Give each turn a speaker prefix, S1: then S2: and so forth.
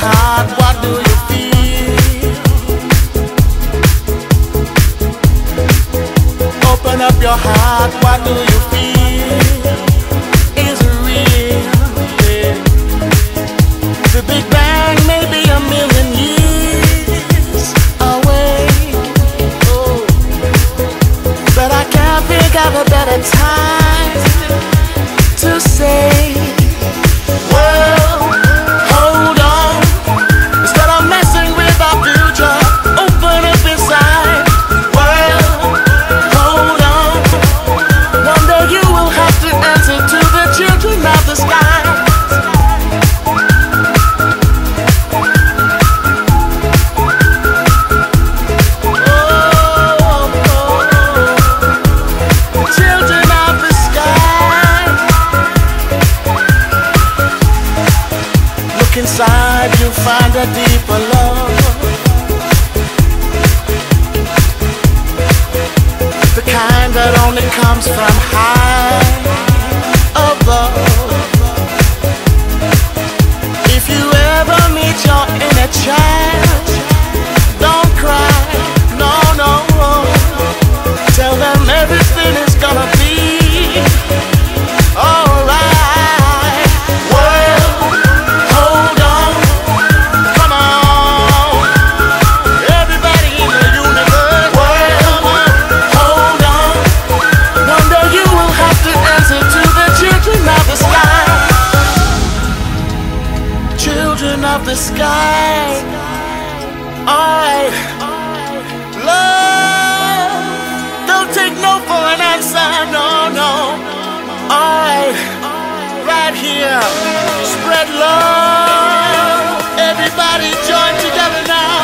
S1: Heart, what do you feel? Open up your heart, what do you feel? Is it real? The Big Bang may be a million years away. Oh. But I can't a better time to say, inside, you'll find a deeper love. The kind that only comes from Children of the sky. Alright. Love. Don't take no for an answer. No, no. Alright. Right here. Spread love. Everybody join together.